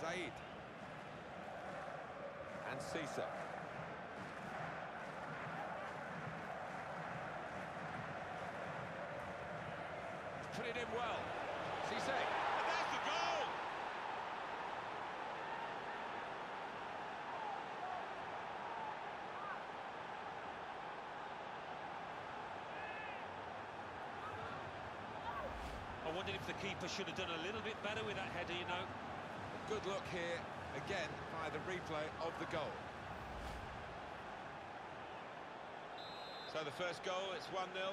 Zaid. And Cisse. Put it in well. Cisse. And there's the goal! I wondered if the keeper should have done a little bit better with that header, you know. Good look here, again, by the replay of the goal. So the first goal, it's 1-0.